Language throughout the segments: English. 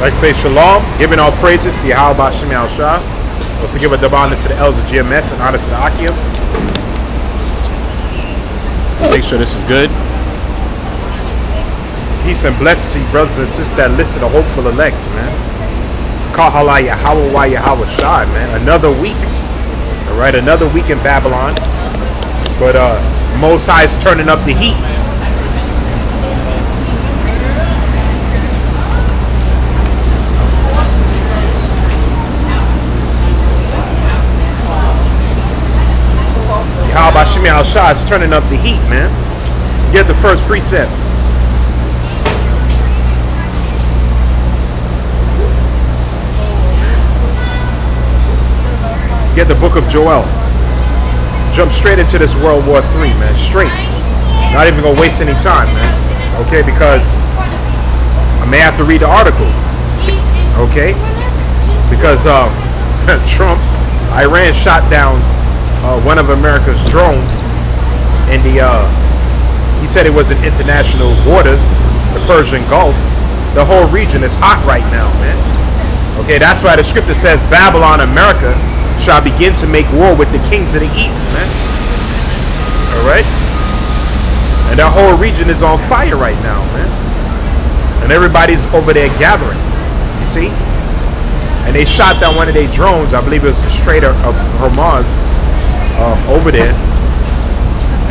like to say shalom, giving all praises to Yahweh Shem Shah. Also give a double honor to the elders of GMS and honor to the Akim. Make sure this is good. Peace and blessings to you brothers and sisters that listen to Hopeful Elect, man. Kahala Yahweh Yahweh Shah, man. Another week. Alright, another week in Babylon. But uh Most is turning up the heat. Yahweh Shem Al Shah turning up the heat, man. Get the first precept. Get the book of Joel. Jump straight into this World War III, man. Straight. Not even gonna waste any time, man. Okay, because I may have to read the article. Okay? Because um, Trump, Iran shot down uh, one of America's drones in the, uh, he said it was in international waters, the Persian Gulf. The whole region is hot right now, man. Okay, that's why the scripture says Babylon, America, shall begin to make war with the kings of the east, man. All right? And that whole region is on fire right now, man. And everybody's over there gathering. You see? And they shot down one of their drones. I believe it was the Strait of Hormuz um, over there.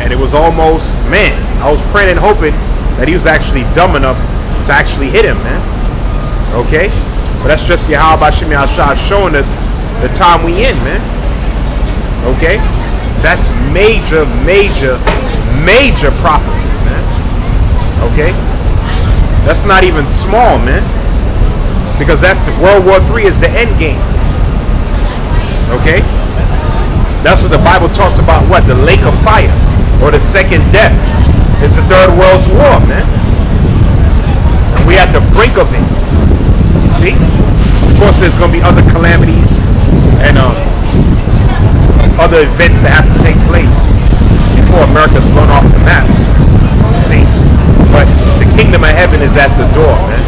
And it was almost, man, I was praying and hoping that he was actually dumb enough to actually hit him, man. Okay? But that's just Yahweh Shemi Shah showing us the time we in, man. Okay? That's major, major, major prophecy, man. Okay? That's not even small, man. Because that's World War Three is the end game. Okay? That's what the Bible talks about. What? The lake of fire. Or the second death. It's the third world's war, man. And we're at the brink of it. You see? Of course, there's going to be other calamities and um, other events that have to take place before America's blown off the map. You see? But the kingdom of heaven is at the door, man.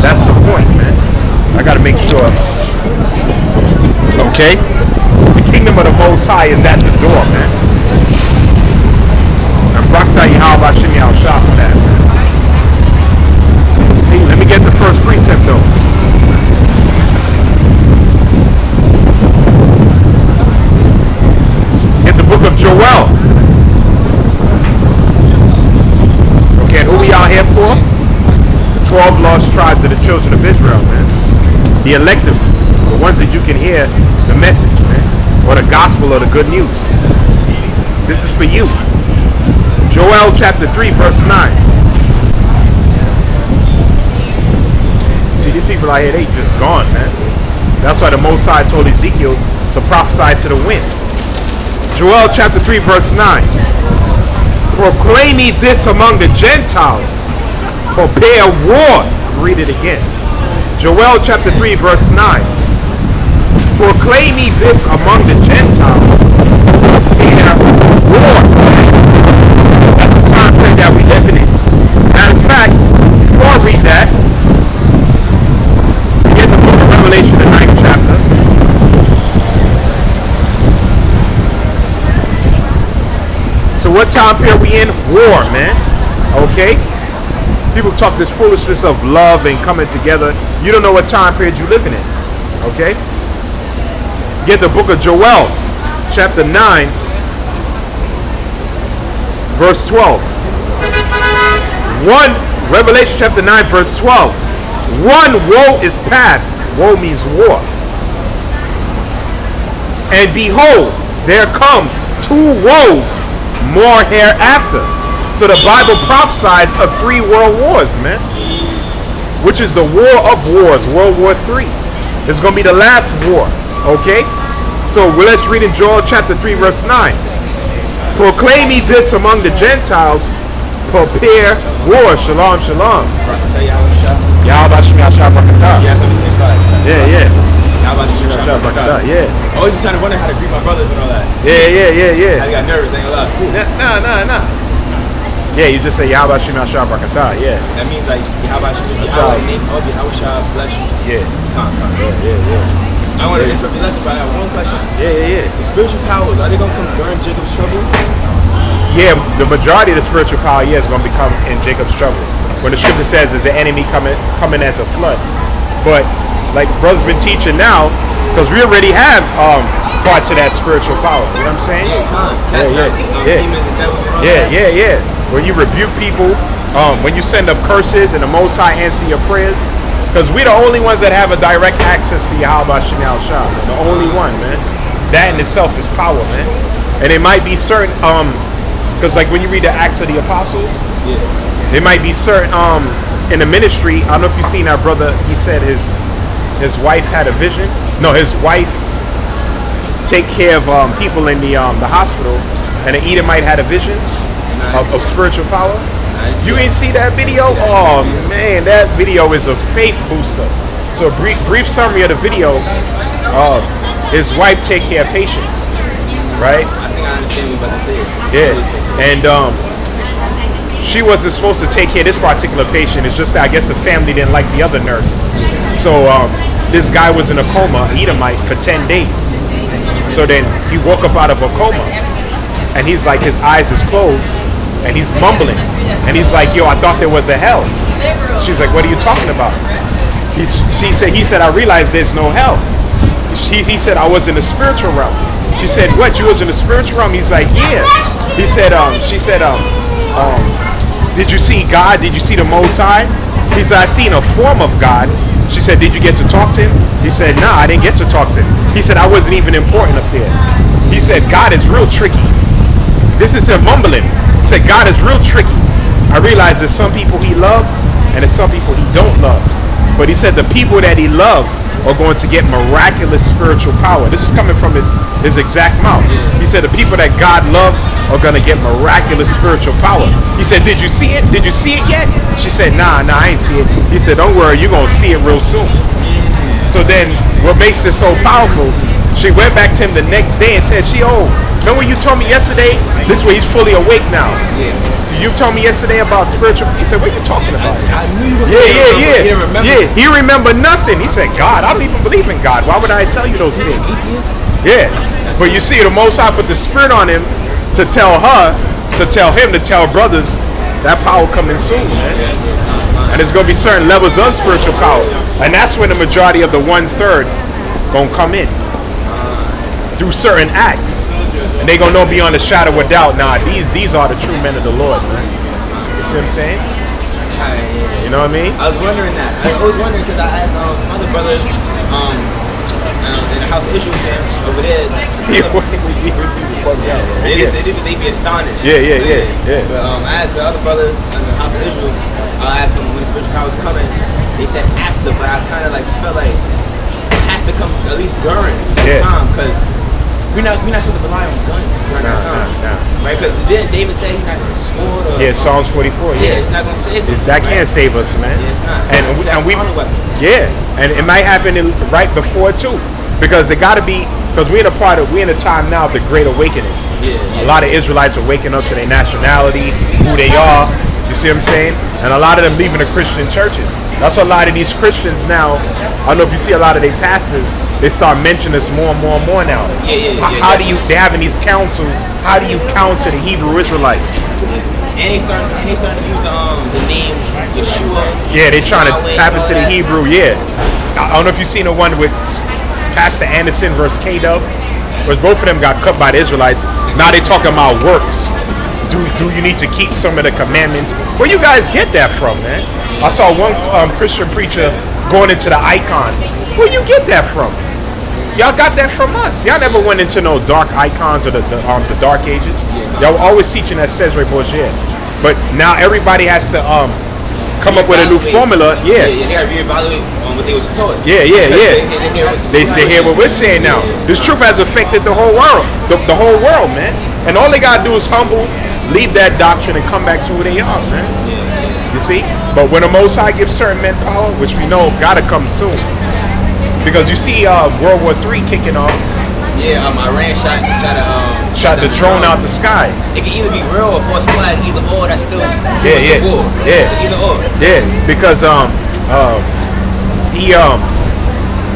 That's the point, man. I got to make sure. Okay. Kingdom of the Most High is at the door, man. And Brakta Yahweh Al Shah for that. See, let me get the first precept, though. Get the book of Joel. Okay, who we out here for? The 12 lost tribes of the children of Israel, man. The elective, the ones that you can hear the message, man, or the gospel or the good news. This is for you. Joel chapter 3, verse 9. See, these people out here, they just gone, man. That's why the Most High told Ezekiel to prophesy to the wind. Joel chapter 3, verse 9. Proclaim ye this among the Gentiles. Prepare war. Read it again. Joel chapter 3, verse 9. Proclaim ye this among the Gentiles. War. That's the time that we live in. Fact, before I read that, get the book of Revelation, the ninth chapter. So what time period we in? War, man. Okay? People talk this foolishness of love and coming together. You don't know what time period you're living in. Okay? Get the book of Joel, chapter 9, verse 12. One, Revelation chapter 9, verse 12. One woe is past. Woe means war. And behold, there come two woes more hereafter. So the Bible prophesies of three world wars, man. Which is the war of wars, World War III. It's going to be the last war, okay? So well, let's read in Joel chapter 3, verse 9. Proclaim ye this among the Gentiles, prepare war. Shalom, shalom. Rakata Yahusha. Yahweh Shem Yahshua Barakatah. Yeah, it's on the same side. side Yeah, yeah. Yahweh Shem Yahshua Yahshua Barakatah, Barakatah. yeah. I always been trying to wonder how to greet my brothers and all that. Yeah, yeah, yeah, yeah. I got nervous, I ain't gonna lie. Ooh, Nah, nah, nah. Yeah, you just say Yahweh Shem Yahshua Barakatah, yeah. That means like Yahweh Shem Yahweh name of Yahusha bless you. Yeah, Come, come. yeah, yeah, yeah. I want to interrupt your lesson, but I have one question. Yeah, yeah, yeah. The spiritual powers, are they gonna come during Jacob's trouble? Yeah, the majority of the spiritual power, yeah, is going to become in Jacob's trouble. When the scripture says there's an enemy coming coming as a flood. But like brother's been teaching now, because we already have um, parts of that spiritual power. You know what I'm saying? Yeah, yeah, not yeah. demons and devils Yeah, yeah, yeah. When you rebuke people, um, when you send up curses and the Most High answer your prayers, because we're the only ones that have a direct access to Yahweh Chanel Shah. The only one, man. That in itself is power, man. And it might be certain, um, because like when you read the Acts of the Apostles, Yeah. there might be certain, um, in the ministry. I don't know if you've seen our brother. He said his his wife had a vision. No, his wife take care of um, people in the um, the hospital, and the Edomite had a vision of, of spiritual power. I didn't see You that. ain't see that video? Oh video. man, that video is a faith booster. So a brief, brief summary of the video. Uh, his wife take care of patients, right? I think I understand what you're about to say. Yeah, and um, she wasn't supposed to take care of this particular patient. It's just that I guess the family didn't like the other nurse. So um, this guy was in a coma, Edomite, for 10 days. So then he woke up out of a coma, and he's like, his eyes is closed, and he's mumbling, and he's like, "Yo, I thought there was a hell." She's like, "What are you talking about?" He, she said, "He said I realized there's no hell." She, he said, "I was in the spiritual realm." She said, "What? You was in the spiritual realm?" He's like, "Yeah." He said, "Um." She said, "Um." Um. Did you see God? Did you see the Most High? He said, I seen a form of God. She said, Did you get to talk to him? He said, Nah, I didn't get to talk to him. He said, I wasn't even important up there. He said, God is real tricky. This is him mumbling. He said, God is real tricky. I realize there's some people he love and there's some people he don't love. But he said the people that he loved are going to get miraculous spiritual power. This is coming from his, his exact mouth. He said the people that God loved are going to get miraculous spiritual power. He said, Did you see it? Did you see it yet? She said, Nah, nah, I ain't see it. He said, Don't worry, you're going to see it real soon. So then, what makes this so powerful? She went back to him the next day and said, "She, oh, remember you told me yesterday? This way he's fully awake now. Yeah. You told me yesterday about spiritual." He said, "What are you talking about?" I knew you was Yeah, yeah, remember. yeah, He didn't remember. yeah. He remembered nothing. He said, "God, I don't even believe in God. Why would I tell you those He's an things?" atheist. Yeah, but you see, the Most High put the spirit on him to tell her, to tell him, to tell brothers that power coming soon, man. And there's gonna be certain levels of spiritual power, and that's when the majority of the one third gonna come in through certain acts, and they gonna know beyond a shadow of doubt. Nah, these these are the true men of the Lord, man. You see what I'm saying? Yeah. You know what I mean? I was wondering that. I was wondering because I asked um, some other brothers um, um, in the house of Israel camp over there. Yeah, what we- we. They Yeah. they they be astonished. Yeah, yeah, yeah, yeah. But um, I asked the other brothers in the house of Israel. I asked them when the spiritual power was coming. They said after, but I kind of like felt like it has to come at least during Yeah. time because we're not we're not supposed to rely on guns during that time, nah, nah. right? Because didn't David said he's not his sword or Yeah, Psalms 44. yeah, Yeah, it's not gonna save him. that right? can't save us, man. Yeah, it's not. And we, and we weapons. Yeah, and it might happen in, right before too, because it got to be because we're in a part of we're in a time now of the Great Awakening. Yeah, A lot of Israelites are waking up to their nationality, who they are. You see what I'm saying? And a lot of them leaving the Christian churches. That's a lot of these Christians now. I don't know if you see a lot of their pastors. They start mentioning this more and more and more now. Yeah, yeah, How, yeah, how do you? They're having these councils. How do you counter the Hebrew Israelites? And they start and they starting to use the um the names Yeshua. Yeah, they're trying to tap into the. Hebrew. Yeah, I don't know if you've seen the one with Pastor Anderson versus K Dub, both of them got cut by the Israelites. Now they talking about works. Do do you need to keep some of the commandments? Where you guys get that from, man? I saw one um, Christian preacher going into the icons. Where you get that from? Y'all got that from us. Y'all never went into no dark icons or the, the um the dark ages. Y'all were always teaching that Cesare Borgia. But now everybody has to um come up with a new formula, yeah. yeah, they gotta reevaluate on what they was taught. Yeah, yeah, yeah. They, they, hear what, They, they hear what we're saying now. This truth has affected the whole world, the, the whole world, man. And all they gotta do is humble, leave that doctrine, and come back to who they are, man. You see? But when the Most High gives certain men power, which we know gotta come soon, because you see uh, World War III kicking off, Yeah, um, Iran shot shot a um, shot the drone out the sky. It can either be real or false flag, either or. That's still Yeah, yeah, war. yeah. So either or. Yeah, because um, uh, he um,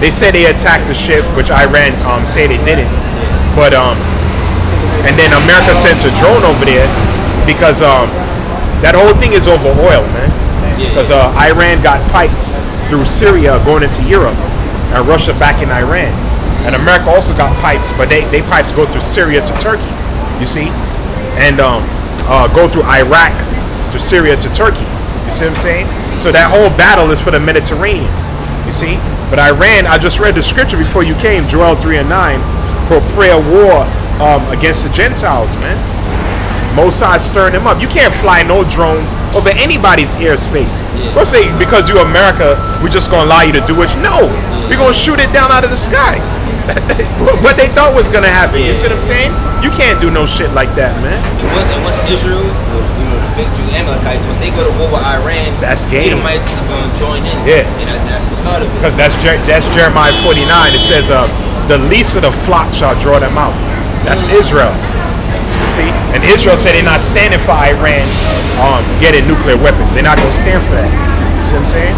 they said they attacked the ship, which Iran um say they didn't, but um, and then America sent a drone over there because um, that whole thing is over oil, man. Because uh, Iran got pipes through Syria going into Europe, and Russia back in Iran, and America also got pipes, but they they pipes go through Syria to Turkey, you see, and um, uh, go through Iraq to Syria to Turkey. You see what I'm saying? So that whole battle is for the Mediterranean. You see? But Iran, I just read the scripture before you came, Joel 3 and 9, for prayer war um, against the Gentiles, man. Mossad stirring them up. You can't fly no drone over anybody's airspace. Yeah. Don't say because you America, we're just gonna allow you to do it. No, we're gonna shoot it down out of the sky. what they thought was gonna happen. You see what I'm saying? You can't do no shit like that, man. And once, and once Israel, you know, the fake Jew Amalekites, once they go to war with Iran, That's game. Edomites is going to join in. Yeah. And that's the start of it. Because that's Jer- that's Jeremiah 49. It says, uh, "The least of the flock shall draw them out." That's Israel. See, and Israel said they're not standing for Iran um, getting nuclear weapons. They're not gonna stand for that. You see what I'm saying?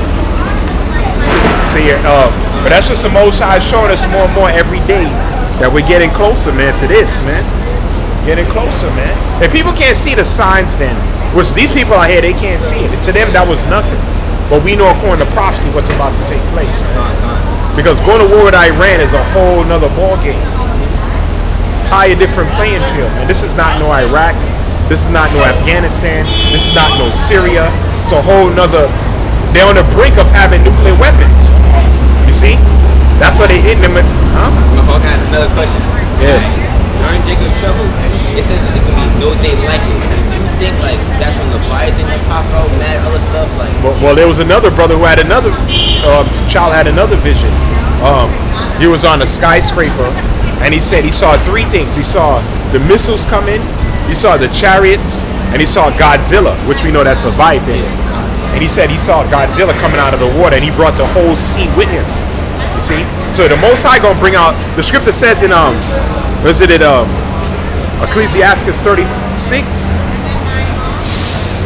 See, see here, uh, but that's just the Most High showing us more and more every day that we're getting closer, man, to this, man. Getting closer, man. If people can't see the signs, then which these people out here they can't see it. To them, that was nothing. But we know according to prophecy what's about to take place. Because going to war with Iran is a whole nother ball game. Entire different playing field, man. This is not no Iraq. This is not no Afghanistan. This is not no Syria. It's a whole nother. They're on the brink of having nuclear weapons. See? That's why they hitting them. With, huh? My Hawk has another question. Yeah. During Jacob's trouble, it says that there can be no day like it. So do you think like that's when Leviathan can pop out, mad other stuff like? Well, well, there was another brother who had another uh, child had another vision. Um, he was on a skyscraper, and he said he saw three things. He saw the missiles come in, he saw the chariots, and he saw Godzilla, which we know that's Leviathan. And he said he saw Godzilla coming out of the water, and he brought the whole sea with him. You see? So the Most High gonna bring out. The scripture says in um, was it in um, Ecclesiastes 36?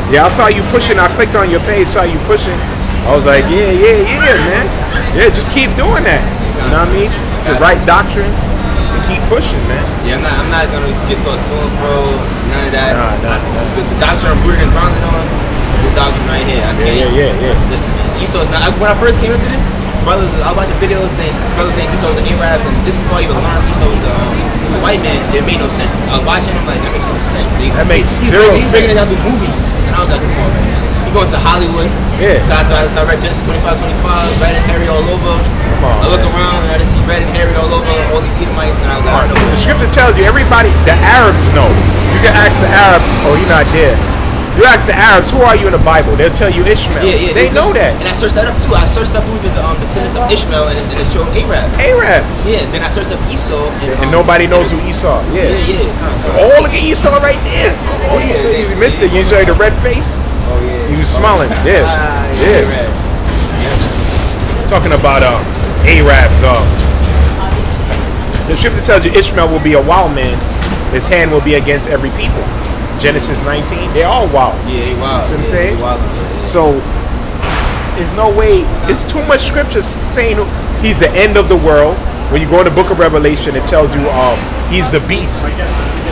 Yeah, I saw you pushing. I clicked on your page, saw you pushing. I was like, yeah, yeah, yeah, man. Yeah, just keep doing that. You know what I mean? The right doctrine and keep pushing, man. Yeah, I'm not. I'm not gonna get tossed to and fro. None of that. Nah, nah, nah. The, the doctrine I'm rooted and grounded on is this doctrine right here. I Yeah, can't. yeah, yeah, yeah. Listen, man. Esau's not. When I first came into this, brothers, I was watching videos saying brothers saying Esau's an Arabs, and just before I even learned Esau's um, a white man, it made no sense. I was watching him like that makes no sense. They, That makes he, zero he's breaking it down to movies, and I was like, come on, man. He going to Hollywood. Yeah. So I, so I, so I read Genesis 25, 25, red and hairy all over. Come on, I look man. around and I just see red and hairy all over all these Edomites, and I was like, I don't know. The scripture tells you everybody, the Arabs know. You can ask the Arab, oh, you're not there. You ask the Arabs, who are you in the Bible? They'll tell you Ishmael. Yeah, yeah. they know that. And I searched that up too. I searched up who the um, descendants of Ishmael, and, it- and it showed Arabs. Arabs. Yeah. Then I searched up Esau, and, And um, nobody knows who Esau. Yeah, Yeah. yeah. Oh, look at Esau right there. Oh, you, Yeah, you missed it. You saw the red face. Oh yeah. He was smiling. Yeah. Ah, Yeah. Arab. Talking about uh, Arabs. Uh, the scripture tells you Ishmael will be a wild man. His hand will be against every people. Genesis 19. They're all wild. Yeah, they wild. See what I'm yeah, saying? They wild. Yeah. So there's no way. It's too much scripture saying he's the end of the world. When you go in the Book of Revelation, it tells you um, he's the beast,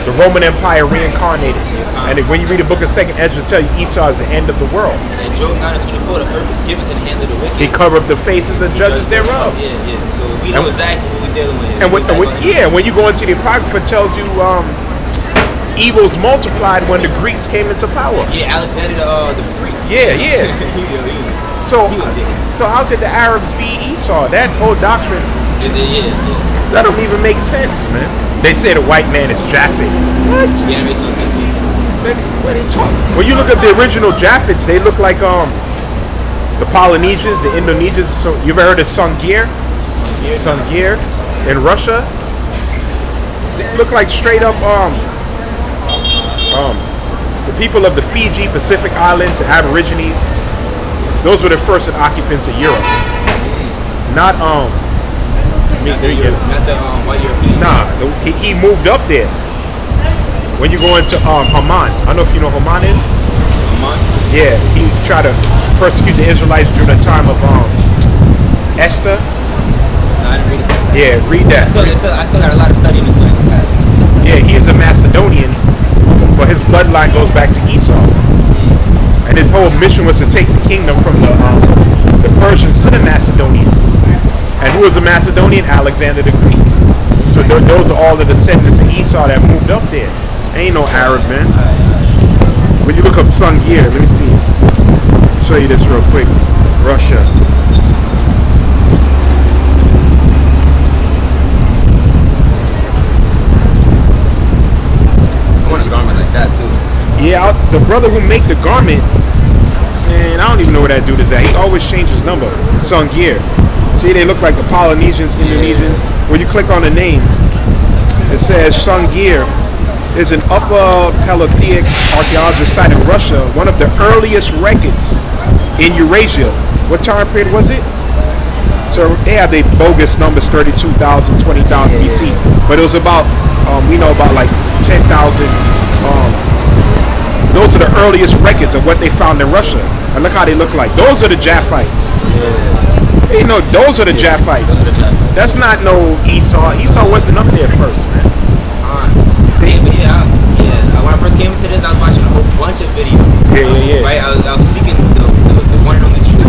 the Roman Empire reincarnated. And when you read the Book of Second Ezra, it tells you Esau is the end of the world. and Job 9 and 24, the earth is given to the hand of the wicked. He covered up the faces of the judges thereof. Yeah, yeah. So we know And- exactly what we're dealing with. And when, know when, yeah, when you go into the Apocrypha, it tells you um, evils multiplied when the Greeks came into power. Yeah, Alexander the, uh, the freak. Yeah, yeah. he, he, So, he so how could the Arabs be Esau? That whole doctrine Is it? Yeah, yeah. That don't even make sense, man. They say the white man is Japhet. What? Yeah, it makes no sense What are they talking? When you look at the original Japhets, they look like um the Polynesians, the Indonesians. So you ever heard of Sungir? Sungir in Russia. They look like straight up um um the people of the Fiji, Pacific Islands, the Aborigines. Those were the first occupants of Europe. Not um. I mean, Not the, they're- Euro- not the um, white European. Nah, the, he, he moved up there. When you go into um, Haman, I don't know if you know Haman is. Amon. Yeah, he tried to persecute the Israelites during the time of um, Esther. No, I didn't read it. Yeah, read that. still, I still, I still got a lot of studying to do. Yeah, he is a Macedonian, but his bloodline goes back to Esau. And his whole mission was to take the kingdom from the um, the Persians to the Macedonians. And who was a Macedonian? Alexander the Greek. So th- those are all the descendants of Esau that moved up there. Ain't no Arab man. When you look up Sungir, let me see. Show you this real quick. Russia. I want a garment like that too. Yeah, I- the brother who make the garment, man, I don't even know where that dude is at. He always changes number. Sungir. See, they look like the Polynesians, Indonesians. When you click on the name, it says Sungir is an upper Paleolithic archaeologist site in Russia, one of the earliest records in Eurasia. What time period was it? So they have the bogus numbers 32,000, 20,000 BC. But it was about, um, we know about like 10,000 um, those are the earliest records of what they found in Russia. And look how they look like. Those are the Japhites. Yeah. You know, those are the Japhites. Are the Japhites. That's not no Esau. Esau wasn't up there first, man. Uh, see, yeah, yeah. When I first came into this, I was watching a whole bunch of videos. Yeah, yeah, yeah. Right, I was, I was seeking the, the, the one and only truth.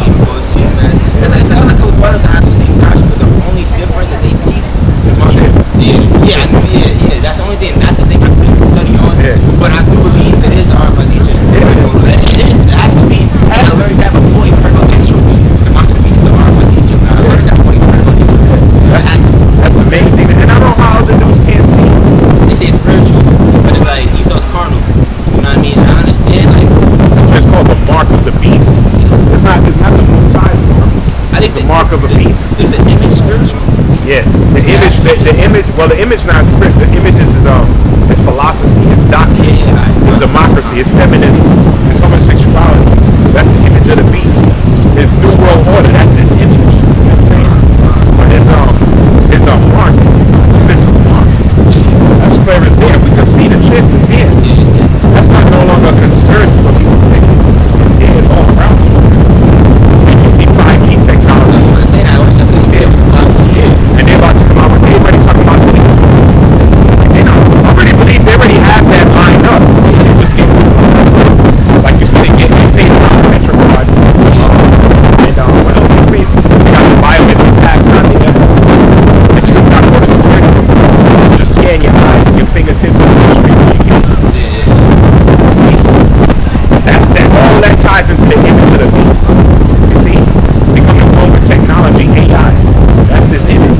Game Boys, GMS. It's like I said, I like how brothers that have the same doctrine, but the only difference that they teach is my Shit. Yeah, yeah, I knew, yeah, yeah. That's the only thing. That's the thing I still need to study on. Yeah. But I do believe it is the RFID chip. Yeah, it is. It is. It has to be. And I learned that before you heard about that truth. The Mark of the Beast is the RFID chip. I learned that before you heard about it. So it has to be. That's the main thing. And I don't know how other dudes can't see. They say it's spiritual, but it's like Esau's carnal. You know what I mean? I understand. Like, It's called the mark of the beast. It's not. It's not the moon size mark. I think It's the the- mark of a is- beast. Is the image spiritual? Yeah, the image, the, the image. Well, the image not spirit. The image is um, it's philosophy, it's doctrine, Yeah, yeah, I- it's democracy, it's feminism, it's homosexuality. That's the image of the beast. It's new world order. That's his image. You see what I'm saying? But it's um, it's a mark. It's a physical mark. That's clear as day. We can see the chip is here. Yeah, it's it. That's not no longer a conspiracy. What people say. It's here. It's all around. And you see 5G technology. You want to say that? I was just saying, yeah, 5G. Yeah. And they're about to come out with, they already talking about C. They don't I already believe they already have that lined up. They just get, like you said, they get their face biometric card. Um, and um, what else? Their face, they got the biometric pass on there. If you got to go to security, just scan your eyes and your fingertips and go straight to your gate. Yeah, yeah. See? That's that. All that ties into the image of the beast. You see? Becoming one with technology, AI. That's his image.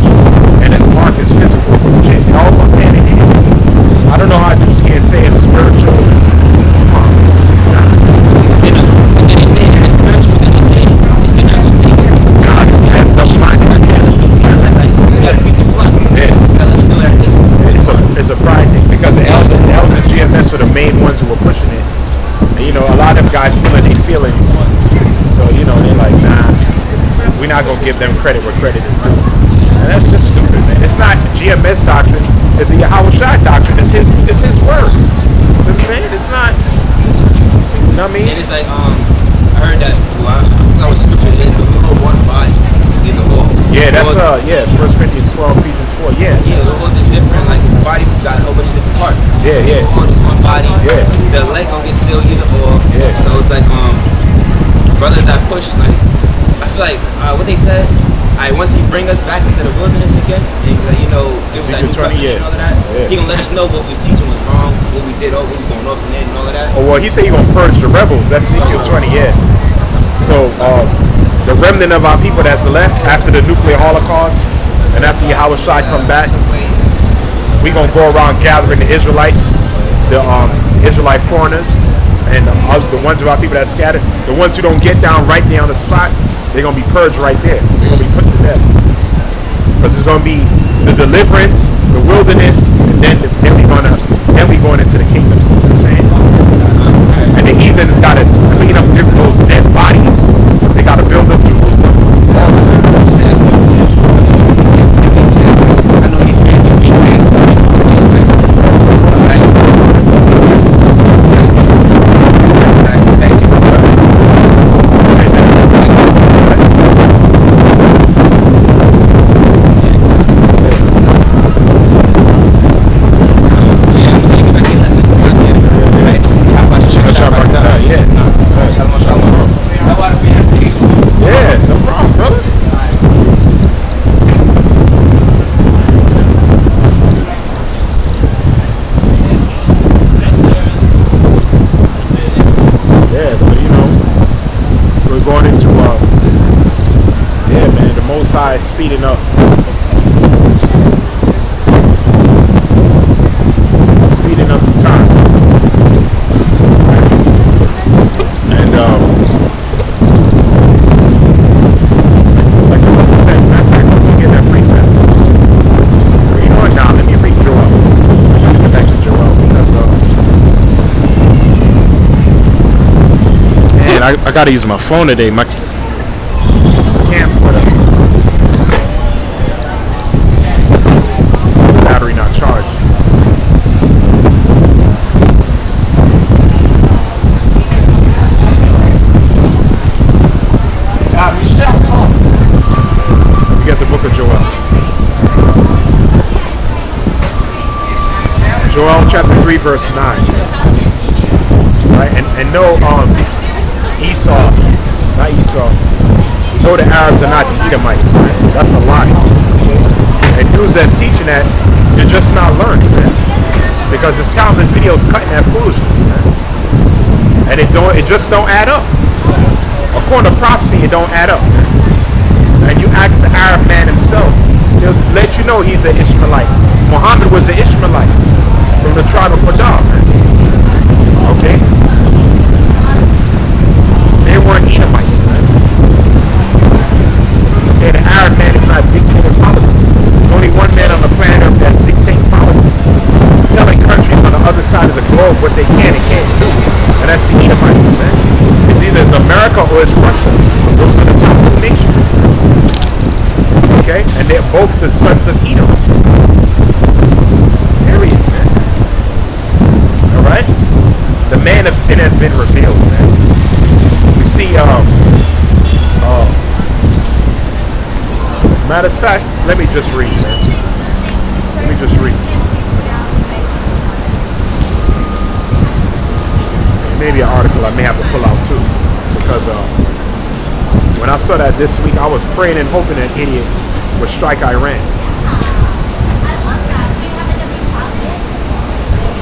And his mark is physical. Shit, it all goes hand in hand. I don't know how Jews can't say it's spiritual. Come on. Nah. You know, and then they say that it's spiritual, then they say it's still not going to take it. Nah, this has no mind. Like, you gotta feed the flock. Yeah. You gotta let them know that it's It's a, it's a pride thing because the elders, the elders and GMS were the main ones who were pushing it. And, you know, a lot of them guys still in their feelings. So, you know, they're like, nah, we're not going to give them credit where credit is due. And that's just stupid, man. It's not GMS doctrine. It's the Yahweh Shai doctrine. It's his, it's his word. See what I'm saying? It's not, you know what I mean? And it's like, um, I heard that, well, I forgot what scripture it is, but we one body in the law. Yeah, that's, uh, yeah, First Corinthians 12, Ephesians 4, yeah. Yeah, the Lord is different. Like his body got a whole bunch of different parts. Yeah, yeah. The Lord is one body. Yeah. The leg don't get sealed either or. Yeah. So it's like um, brothers that push like, I feel like uh, what they said. I once he bring us back into the wilderness again, and like, you know, give us that new Ezekiel 20, covenant yeah. and all of that. Yeah. He gonna let us know what we was teaching was wrong, what we did, oh, what was going on from there, and all of that. Oh, well, he said he going to purge the rebels. That's Ezekiel 20, yeah. So uh, the remnant of our people that's left after the nuclear holocaust and after Yahweh Shai come back, we gonna go around gathering the Israelites, the um, Israelite foreigners, and the, oth- the ones of our people that scattered, the ones who don't get down right there on the spot, they're gonna be purged right there. They're gonna be put to death. Because it's gonna be the deliverance, the wilderness, and then then we gonna then we going into the kingdom. You see what I'm saying? And the heathens gotta clean up those dead bodies. They gotta build up Jerusalem. I know he he- he ran Yeah, no problem, brother. Yeah, so you know, we're going into uh, yeah, man, the Most High is speeding up. Speeding up the time. And um, like the brother said, matter of fact, let me get that precept. You know what? Now let me read Joel. Let me get back to Joel because uh, Man, I, I gotta use my phone today. My can't put a battery not charged. We get the book of Joel. Joel chapter 3 verse 9. Right? And and no um Esau, not Esau. You know the Arabs are not the Edomites, man. That's a lie. And dudes that's teaching that, you're just not learned, man. Because this Calvin video is cutting that foolishness, man. And it don't it just don't add up. According to prophecy, it don't add up. And you ask the Arab man himself, he'll let you know he's an Ishmaelite. Muhammad was an Ishmaelite from the tribe of Qadar, man. Okay? Weren't Edomites. Okay, the Arab man is not dictating policy. There's only one man on the planet Earth that's dictating policy. Telling countries on the other side of the globe what they can and can't do. And that's the Edomites, man. It's either it's America or it's Russia. Those are the top two nations. Okay? And they're both the sons of Edom. Period, man. Alright? The man of sin has been revealed, man. See, um, uh, matter of fact, let me just read, man. Let me just read. Maybe an article I may have to pull out too, because uh, when I saw that this week, I was praying and hoping that idiot would strike Iran.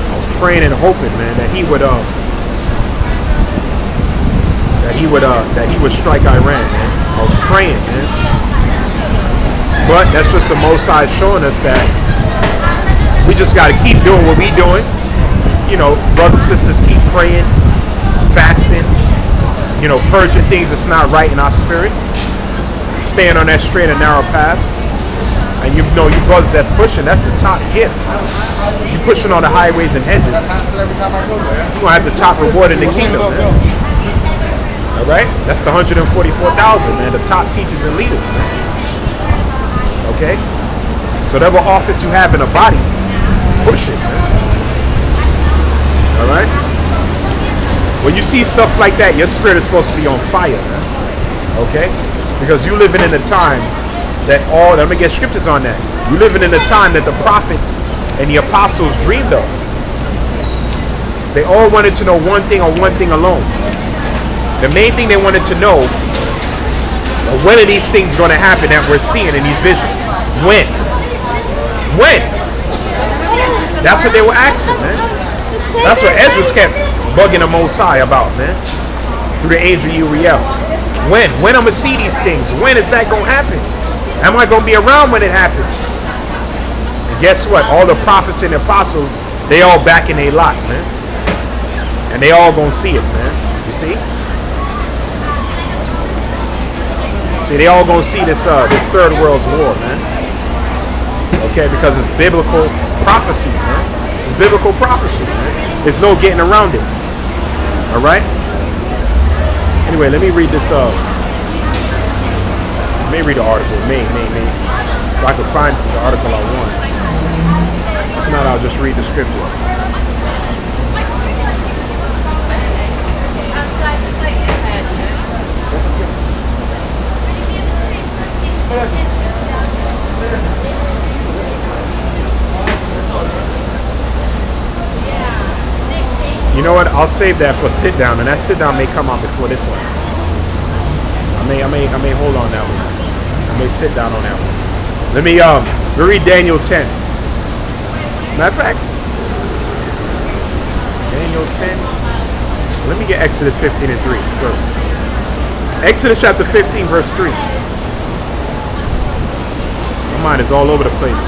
I was praying and hoping, man, that he would, uh, he would, uh, that he would strike Iran, man. I was praying, man. But that's just the Most High showing us that we just got to keep doing what we doing. You know, brothers and sisters keep praying, fasting, you know, purging things that's not right in our spirit, staying on that straight and narrow path. And you know, you brothers that's pushing, that's the top gift. You pushing on the highways and hedges, You're gonna have the top reward in the kingdom, man. All right, that's the 144,000, man. The top teachers and leaders, man. Okay, so whatever office you have in a body, push it, man. All right. When you see stuff like that, your spirit is supposed to be on fire, man. Okay? Because you living in a time that all let me get scriptures on that. You living in a time that the prophets and the apostles dreamed of. They all wanted to know one thing or one thing alone. The main thing they wanted to know when are these things going to happen that we're seeing in these visions? When? When? That's what they were asking, man. That's what Ezra's kept bugging the Most High about, man. Through the angel Uriel. When? When I'm gonna see these things? When is that gonna happen? Am I gonna be around when it happens? And guess what? All the prophets and apostles, they all back in a lot, man. And they all gonna see it, man. You see? See, they all gonna see this uh this third world's war, man. Okay, because it's biblical prophecy, man. It's biblical prophecy, man. There's no getting around it. Alright? Anyway, let me read this uh let me read the article. May, may, may. If I could find the article I want. If not, I'll just read the scripture. You know what? I'll save that for sit down, and that sit down may come out before this one. I may, I may, I may hold on that one. I may sit down on that one. Let me um read Daniel 10. Matter of fact, Daniel 10. Let me get Exodus 15 and 3 first. Exodus chapter 15, verse 3. Mind is all over the place.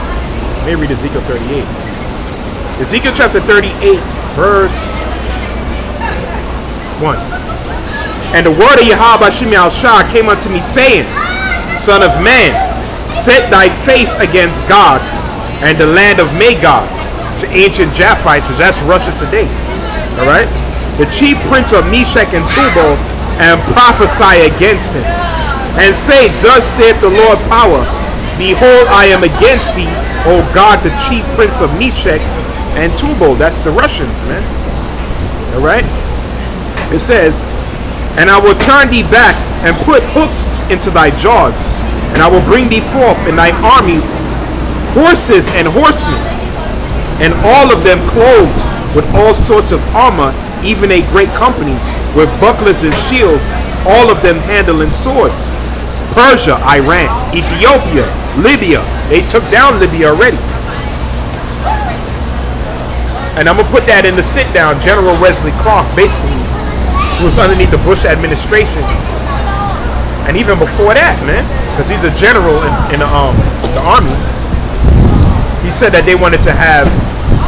Me read Ezekiel 38. Ezekiel chapter 38, verse 1. And the word of Yahweh Shimi al Shah came unto me, saying, Son of man, set thy face against Gog and the land of Magog, to ancient Japhites, which that's Russia today. Alright? The chief prince of Meshech and Tubal, and prophesy against him. And say, Thus saith the Lord power, Behold, I am against thee, O Gog, the chief prince of Meshech and Tubal. That's the Russians, man. Alright? It says, And I will turn thee back and put hooks into thy jaws, and I will bring thee forth in thine army horses and horsemen, and all of them clothed with all sorts of armor, even a great company, with bucklers and shields, all of them handling swords. Persia, Iran, Ethiopia, Libya. They took down Libya already. And I'm going to put that in the sit down. General Wesley Clark, basically, who was underneath the Bush administration. And even before that, man, because he's a general in, in the, um, the army. He said that they wanted to have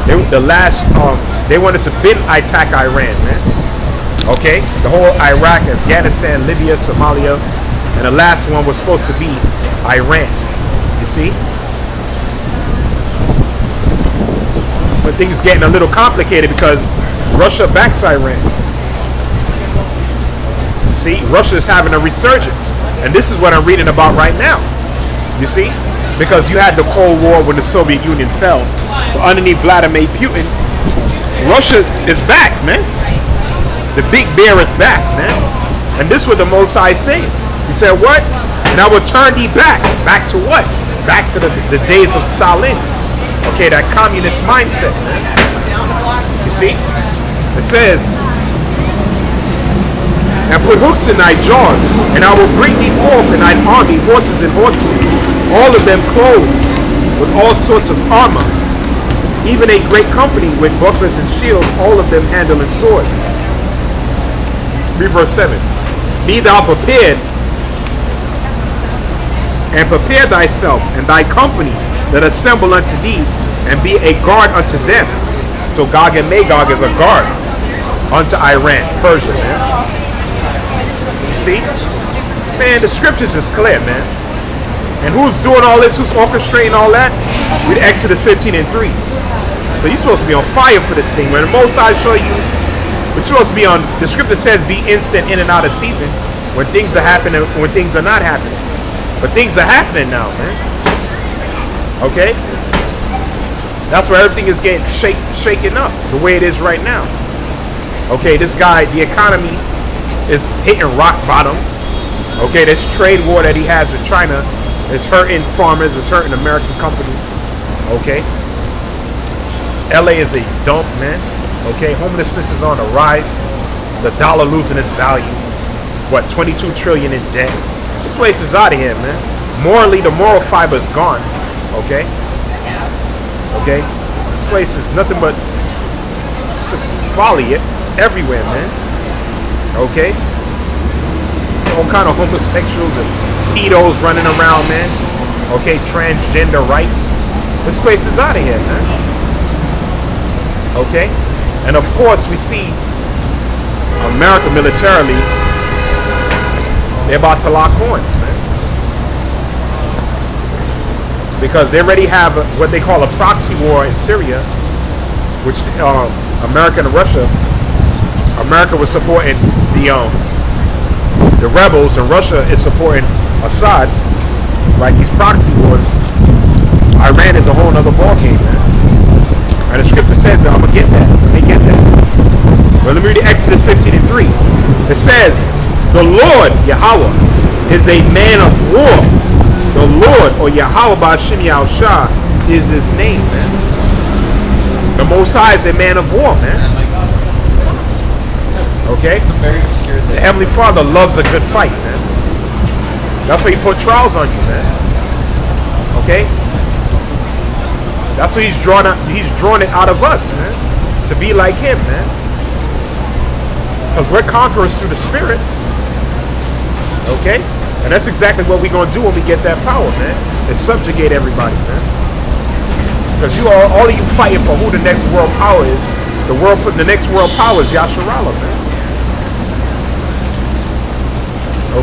they, the last, um, they wanted to bid attack Iran, man. Okay? The whole Iraq, Afghanistan, Libya, Somalia. And the last one was supposed to be Iran. You see? But things getting a little complicated because Russia backs Iran. See, Russia is having a resurgence. And this is what I'm reading about right now. You see? Because you had the Cold War when the Soviet Union fell. But underneath Vladimir Putin, Russia is back, man. The big bear is back, man. And this was the Most High saying. He said, what? And I will turn thee back. Back to what? Back to the, the days of Stalin. Okay, that communist mindset. You see? It says, and put hooks in thy jaws, and I will bring thee forth in thine army horses and horsemen, all of them clothed with all sorts of armor, even a great company with bucklers and shields, all of them handling swords. Read verse 7. Be thou prepared, and prepare thyself and thy company that assemble unto thee, and be a guard unto them. So Gog and Magog is a guard unto Iran, Persia, man. You see? Man, the scriptures is clear, man. And who's doing all this? Who's orchestrating all that? Read Exodus 15 and 3. So you're supposed to be on fire for this thing. When the Most High show you, we're supposed to be on, the scripture says be instant in and out of season when things are happening, when things are not happening. But things are happening now, man. Okay? That's where everything is getting shake, shaken up the way it is right now. Okay, this guy, the economy is hitting rock bottom. Okay, this trade war that he has with China is hurting farmers, is hurting American companies. Okay. LA is a dump, man. Okay, homelessness is on the rise. The dollar losing its value. What, 22 trillion in debt? This place is out of here, man. Morally, the moral fiber is gone. Okay. Okay. This place is nothing but just folly everywhere, man. Okay. All kind of homosexuals and pedos running around, man. Okay, transgender rights. This place is out of here, man. Okay? And of course, we see America militarily, they're about to lock horns, man. Because they already have what they call a proxy war in Syria, which um, America and Russia, America was supporting the um, the rebels, and Russia is supporting Assad. Right, these proxy wars. Iran is a whole other ballgame, man. And the scripture says I'm gonna get that. Let me get that. But let me read Exodus 15 and 3. It says, The Lord, Yahweh, is a man of war. The Lord, or Yahweh Ba'Shem Shah, is his name, man. The Most High is a man of war, man. Okay? The. Heavenly Father loves a good fight, man. That's why he put trials on you, man. Okay? That's why he's drawn out, he's drawn it out of us, man. To be like him, man. Because we're conquerors through the spirit. Okay? And that's exactly what we're gonna do when we get that power, man. Is subjugate everybody, man. Because you all all of you fighting for who the next world power is. The world the next world power is Yasharala, man.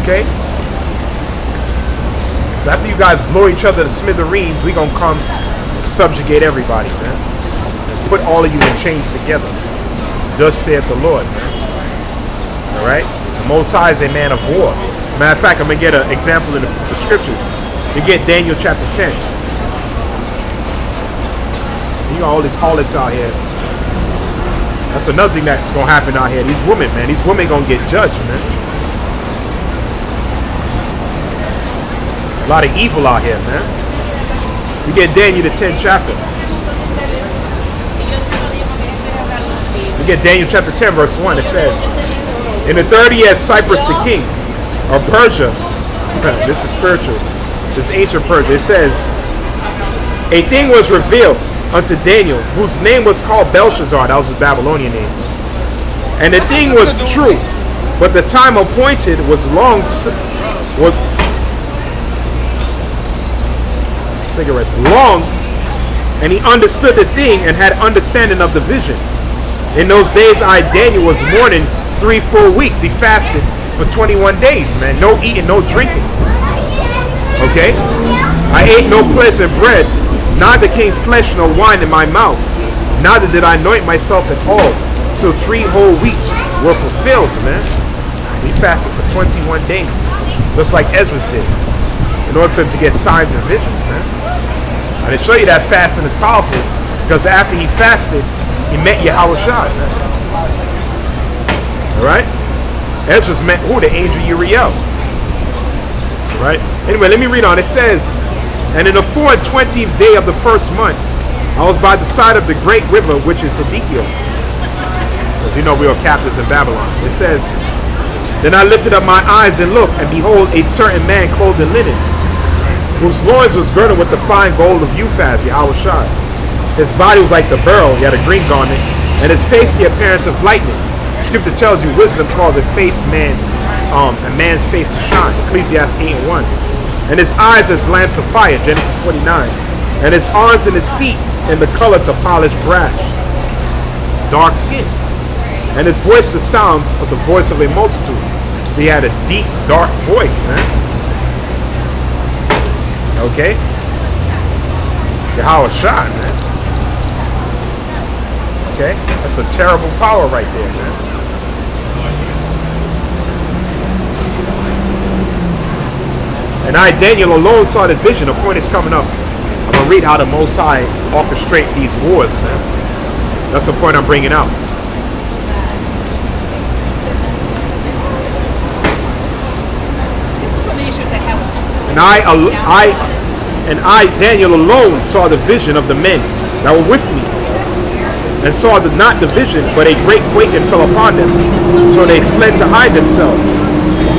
Okay? So after you guys blow each other to smithereens, we gonna come subjugate everybody, man. Put all of you in chains together. Thus saith the Lord, man. Alright? The Most High is a man of war. Matter of fact, I'm gonna get an example in the, the scriptures. You get Daniel chapter 10. You got all these harlots out here. That's another thing that's gonna happen out here. These women, man, these women gonna get judged, man. A lot of evil out here, man. You get Daniel the 10th chapter. You get Daniel chapter 10, verse 1. It says, In the third year of Cyrus the king of Persia, this is spiritual, this ancient Persia, it says, A thing was revealed unto Daniel, whose name was called Belshazzar, that was his Babylonian name. And the thing was true, but the time appointed was long, was, cigarettes. Long and he understood the thing and had understanding of the vision. In those days i daniel was mourning three full weeks. He fasted for 21 days man. No eating no drinking. Okay? I ate no pleasant bread. Neither came flesh nor wine in my mouth. Neither did i anoint myself at all till three whole weeks were fulfilled man. He fasted for 21 days just like ezra did in order for him to get signs and visions man. And to show you that fasting is powerful because after he fasted, he met Yahawashi. Alright? Ezra's met who? The angel Uriel. Right? Anyway, let me read on. It says, And in the four and twentieth day of the first month, I was by the side of the great river, which is Hiddekel. As you know we were captives in Babylon. It says, Then I lifted up my eyes and looked, and behold, a certain man clothed in linen, whose loins was girded with the fine gold of Uphaz, Yahawashi. His body was like the beryl, he had a green garment, and his face the appearance of lightning. Scripture tells you wisdom calls a face man, um, a man's face to shine. Ecclesiastes 8 and 1. And his eyes as lamps of fire, Genesis 49. And his arms and his feet in the color to polished brass. Dark skin. And his voice the sounds of the voice of a multitude. So he had a deep, dark voice, man. Okay? Yahawashi, man. Okay? That's a terrible power right there, man. And I, Daniel, alone saw this vision. The point is coming up. I'm going to read how the Most High orchestrate these wars, man. That's the point I'm bringing out. And I, I, and I, Daniel, alone saw the vision of the men that were with me, and saw the, not the vision, but a great quaking fell upon them. So they fled to hide themselves.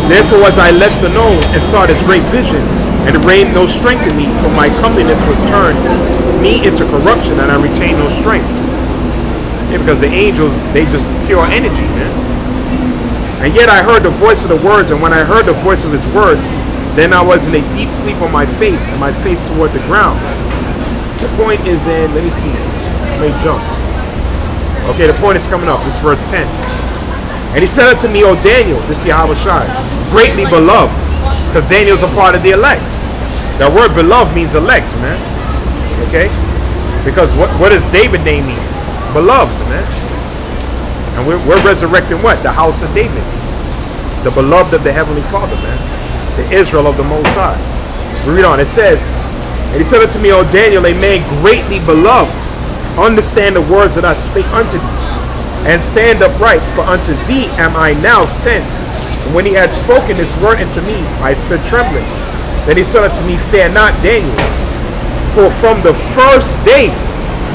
Therefore as I left the alone and saw this great vision, and it reigned no strength in me, for my comeliness was turned me into corruption, and I retained no strength. Yeah, because the angels, they just pure energy, man. And yet I heard the voice of the words, and when I heard the voice of his words, then I was in a deep sleep on my face, and my face toward the ground. The point is in, let me see, let me jump. Okay, the point is coming up. Is verse 10. And he said unto me, O Daniel, this is Yahawashi, greatly beloved, because Daniel's a part of the elect. That word beloved means elect, man. Okay? Because what, what does David name mean? Beloved, man. And we're, we're resurrecting what? The house of David. The beloved of the Heavenly Father, man. The Israel of the Most High. Read on. It says, And he said unto me, O Daniel, a man greatly beloved, understand the words that I speak unto thee, and stand upright, for unto thee am I now sent. And when he had spoken this word unto me, I stood trembling. Then he said unto me, Fear not, Daniel, for from the first day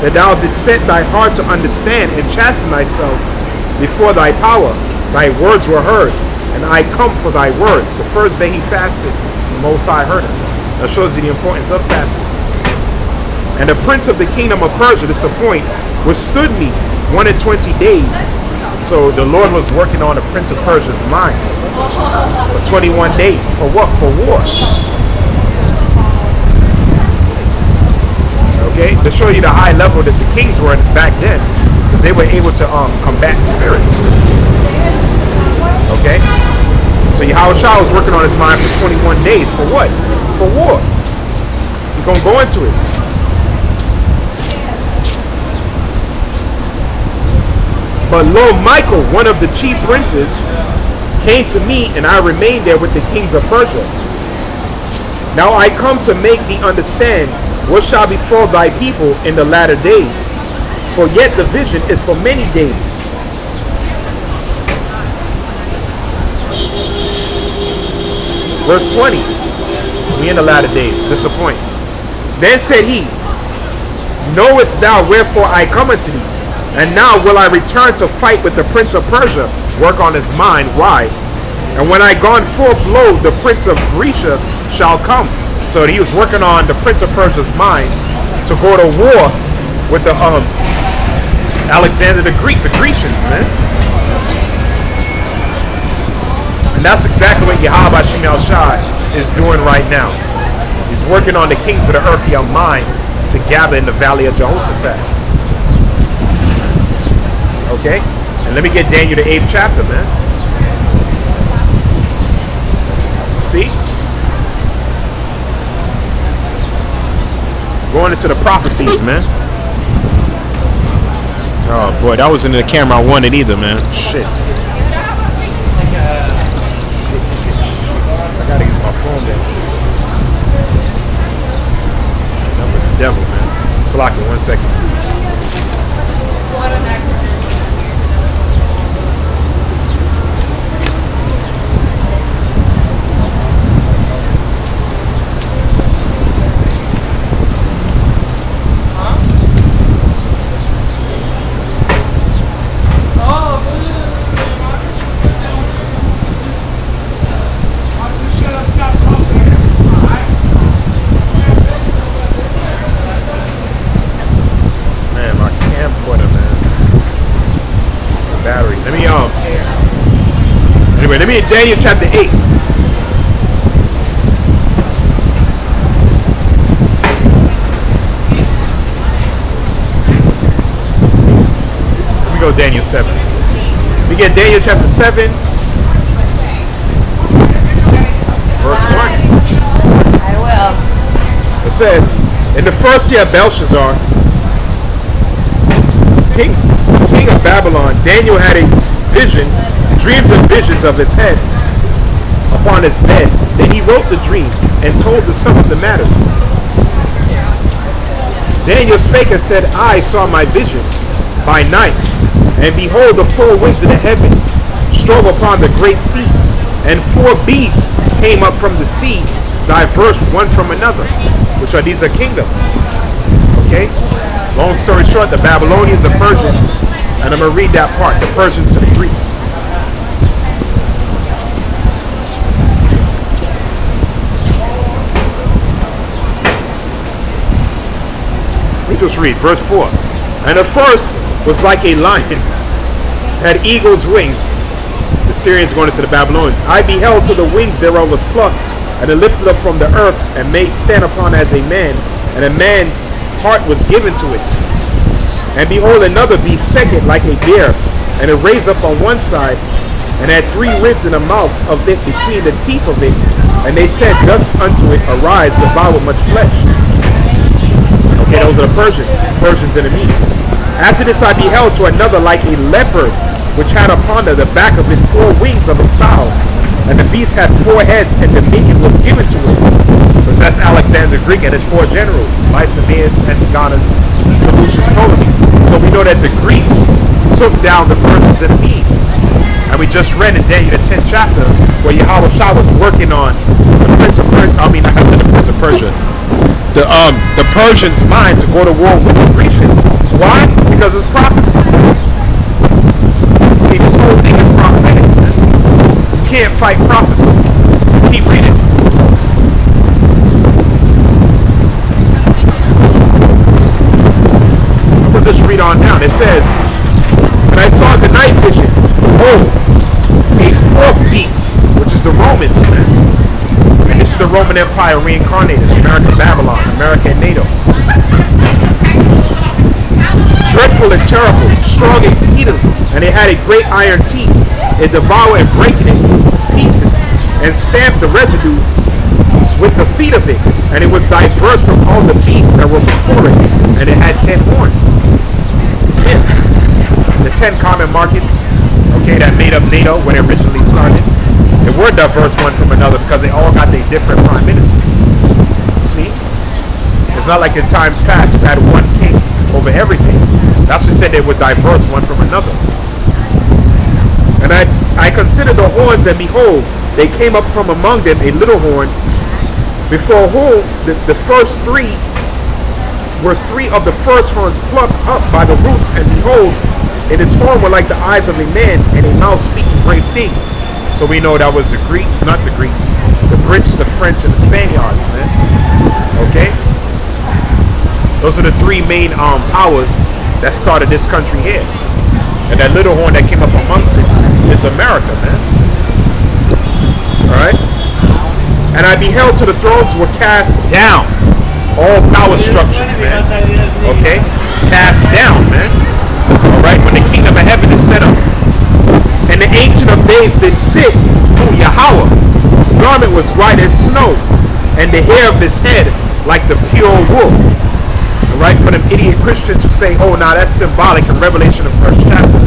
that thou didst set thy heart to understand and chasten thyself before thy power, thy words were heard, and I come for thy words. The first day he fasted, the Most High heard him. That shows you the importance of fasting. And the prince of the kingdom of Persia, this is the point, withstood me one in twenty days. So the Lord was working on the prince of Persia's mind for 21 days. For what? For war. Okay, to show you the high level that the kings were back then, because they were able to um, combat spirits. Okay, so Yahawashi was working on his mind for 21 days. For what? For war. We're gonna go into it. But lo, Michael, one of the chief princes, came to me, and I remained there with the kings of Persia. Now I come to make thee understand what shall befall thy people in the latter days. For yet the vision is for many days. Verse 20. We in the latter days. This is point. Then said he, Knowest thou wherefore I come unto thee? And now will I return to fight with the prince of Persia, work on his mind. Why? And when I gone forth, lo, the prince of Grecia shall come. So he was working on the prince of Persia's mind to go to war with the um Alexander the Greek, the Grecians, man. And that's exactly what Yahweh Hashem El Shai is doing right now. He's working on the kings of the earth, your mind, to gather in the valley of Jehoshaphat. Okay? And let me get Daniel the eighth chapter, man. See? Going into the prophecies, man. Oh boy, that wasn't in the camera I wanted either, man. Shit. I gotta get my phone. Number the devil, man. So lock it one second. Man, my camcorder, man. The battery. Let me um. Anyway, let me in Daniel chapter eight. Let me go Daniel seven. We get Daniel chapter seven, verse one. I will. It says, in the first year of Belshazzar, king, king of Babylon, Daniel had a vision, dreams and visions of his head upon his bed. Then he wrote the dream and told the sum of the matters. Daniel spake and said, I saw my vision by night, and behold, the four winds of the heaven strove upon the great sea, and four beasts came up from the sea, diverse one from another, which are these are kingdoms. Okay? Long story short, the Babylonians, the Persians, and I'm going to read that part, the Persians and the Greeks. Just read verse 4. And the first was like a lion, had eagle's wings. The Syrians going into the Babylonians. I beheld till the wings thereof was plucked, and it lifted up from the earth, and made stand upon as a man, and a man's heart was given to it. And behold, another beast second like a bear, and it raised up on one side, and had three ribs in the mouth of it between the teeth of it. And they said thus unto it, Arise, devour much flesh. Okay, those are the Persians, Persians and the Medes. After this I beheld to another like a leopard, which had upon the back of it four wings of a fowl. And the beast had four heads, and dominion was given to it. Because that's Alexander Greek and his four generals, Lysimachus, Antigonus, Seleucus, Ptolemy. So we know that the Greeks took down the Persians and the Medes. And we just read in Daniel the 10th chapter where Yahawashi was working on the Prince of Persia, I mean, I said the Prince of Persia, the, um, the Persians' mind to go to war with the Grecians. Why? Because it's prophecy. See, this whole thing is prophetic. You can't fight prophecy. Keep reading. We'll just read on down. It says, And I saw the night vision, oh, a fourth beast, which is the Romans, is the Roman Empire reincarnated, America, Babylon, America, and NATO. Dreadful and terrible, strong exceedingly, and it had a great iron teeth. It devoured and breaking it pieces, and stamped the residue with the feet of it, and it was diverse from all the beasts that were before it, and it had ten horns. Yeah. The ten common markets, okay, that made up NATO when it originally started. They were diverse one from another because they all got their different prime ministers. See? It's not like in times past you had one king over everything. That's what said they were diverse one from another. And I, I considered the horns, and behold, they came up from among them a little horn, before whom the, the first three were three of the first horns plucked up by the roots, and behold, in his horn were like the eyes of a man, and a mouth speaking great things. So we know that was the Greeks, not the Greeks, the Brits, the French, and the Spaniards, man. Okay? Those are the three main um, powers that started this country here. And that little horn that came up amongst it is America, man. Alright? And I beheld till the thrones were cast down. All power structures, man. Okay? Cast down, man. Alright? When the kingdom of heaven is set up. The ancient of days did sit, oh Yahweh. His garment was white as snow, and the hair of his head like the pure wool. Right? For them idiot Christians who say, oh, now that's symbolic in Revelation, the first chapter.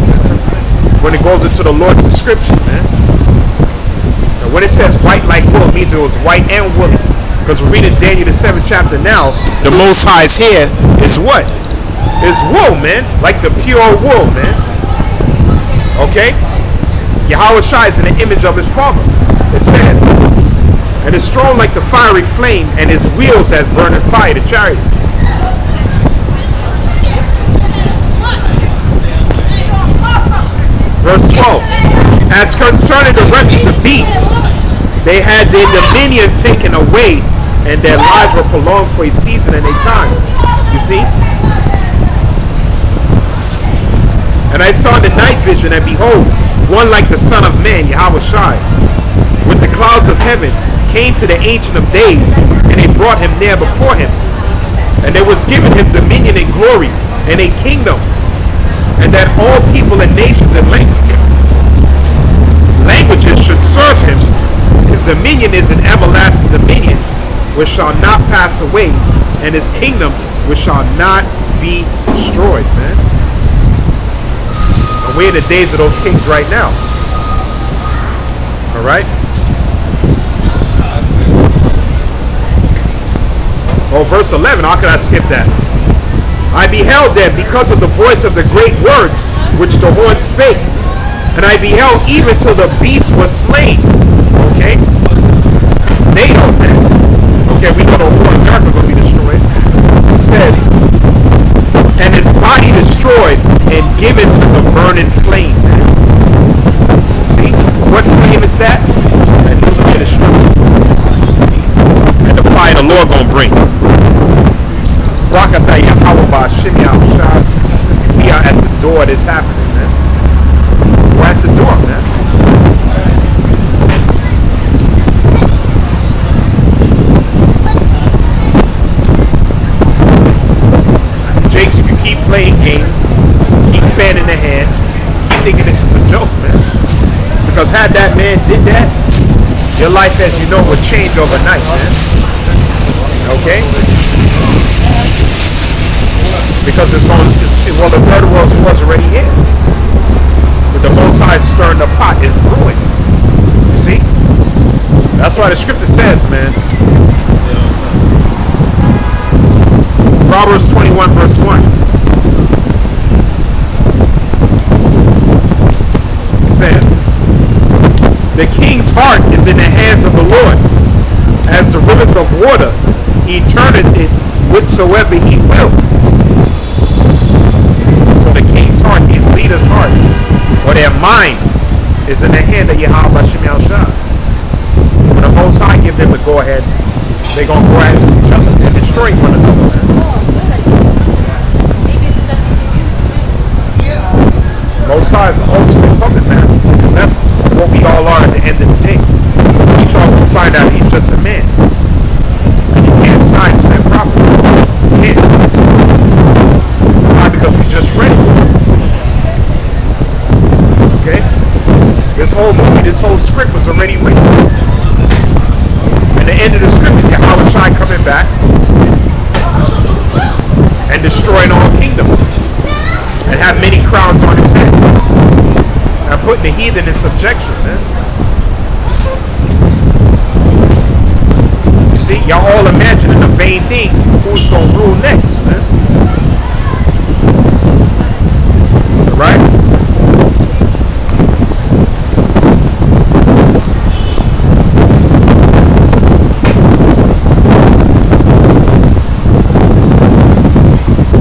When it goes into the Lord's description, man. And when it says white like wool, it means it was white and woolly. Because we're reading Daniel the seventh chapter now. The Most High's hair is what? Is wool, man. Like the pure wool, man. Okay? Yahawashi is in the image of his father. It says, and is strong like the fiery flame, and his wheels as burning fire, the chariots. Verse 12. As concerning the rest of the beasts, they had their dominion taken away, and their lives were prolonged for a season and a time. You see? And I saw the night vision, and behold, one like the Son of Man, Yahawashi, with the clouds of heaven, came to the Ancient of Days, and they brought him near before him. And there was given him dominion and glory, and a kingdom, and that all people and nations and languages, languages should serve him. His dominion is an everlasting dominion, which shall not pass away, and his kingdom which shall not be destroyed, man. We're in the days of those kings right now. All right. Oh, verse 11. How could I skip that? I beheld them because of the voice of the great words which the horn spake. And I beheld even till the beast was slain. Okay? They know. Okay, we know the horn dark going to be destroyed. It says, and his body destroyed and given to the burning flame. See? What flame is that? That nuclear destruction. And the fire the Lord gonna bring. We are at the door that's happening, man. We're at the door, man. Jakes, if you keep playing games, keep fanning the hand, keep thinking this is a joke, man. Because had that man did that, your life as you know would change overnight, man. Okay? Because it's going to, well, the third world was already in. But the Most High stirring the pot is brewing. You see? That's why the scripture says, man. Proverbs 21, verse 1. It says, The king's heart is in the hands of the Lord, as the rivers of water, he turneth it whithersoever he will. So the king's heart, his leader's heart, or their mind, is in the hand of Yahweh Shem Shah. When the Most High give them the go ahead, they're going to go at each other and destroy one another. Most High is the ultimate puppet master. That's what we all are at the end of the day. We shall find out he's just a man. And you can't sidestep prophecy. You can't. Why? Because we just read it. Okay? This whole movie, this whole script was already written. And the end of the script is Yahweh coming back and destroying all kingdoms and have many crowns on his head. Putting the heathen in subjection, man. You see, y'all all imagining a vain thing. Who's gonna rule next, man? Right?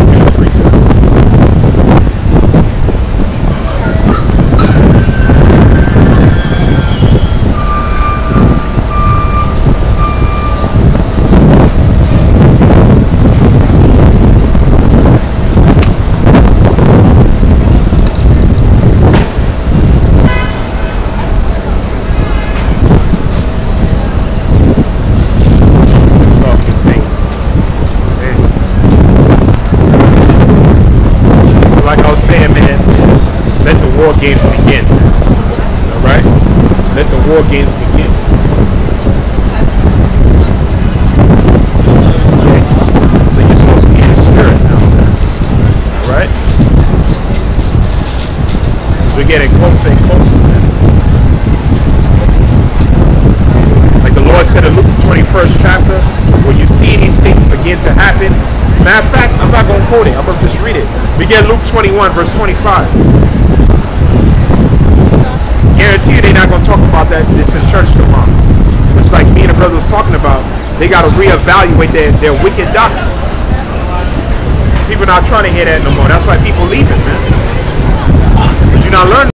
Yeah, pretty simple. Let's talk his name. Man. Like I was saying, man, let the war games begin. Alright? Let the war games begin. Okay? So you're supposed to be in the spirit now. Alright? We're getting closer and closer, man. Like the Lord said in Luke the 21st chapter, when you see these things begin to happen, matter of fact, I'm not going to quote it, I'm going to just read it. We get Luke 21, verse 25. Guarantee you they're not going to talk about that this in church tomorrow. It's like me and the brother was talking about, they got to reevaluate their, their wicked doctrine. People not trying to hear that no more. That's why people leaving, man. But you're not learning.